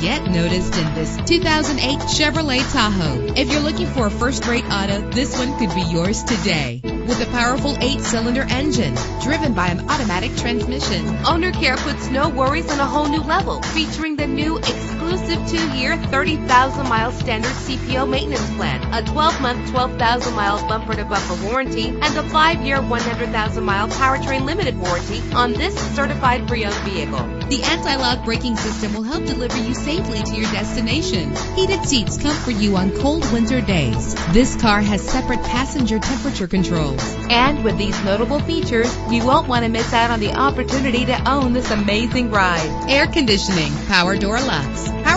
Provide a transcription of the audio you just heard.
noticed in this 2008 Chevrolet Tahoe. If you're looking for a first-rate auto, this one could be yours today. With a powerful eight-cylinder engine driven by an automatic transmission. Owner Care puts no worries on a whole new level, featuring the new exclusive two-year, 30,000-mile standard CPO maintenance plan, a 12-month, 12,000-mile bumper-to-bumper warranty, and a five-year, 100,000-mile powertrain limited warranty on this certified pre-owned vehicle. The anti-lock braking system will help deliver you safely to your destination. Heated seats comfort you on cold winter days. This car has separate passenger temperature controls. And with these notable features, you won't want to miss out on the opportunity to own this amazing ride. Air conditioning, power door locks,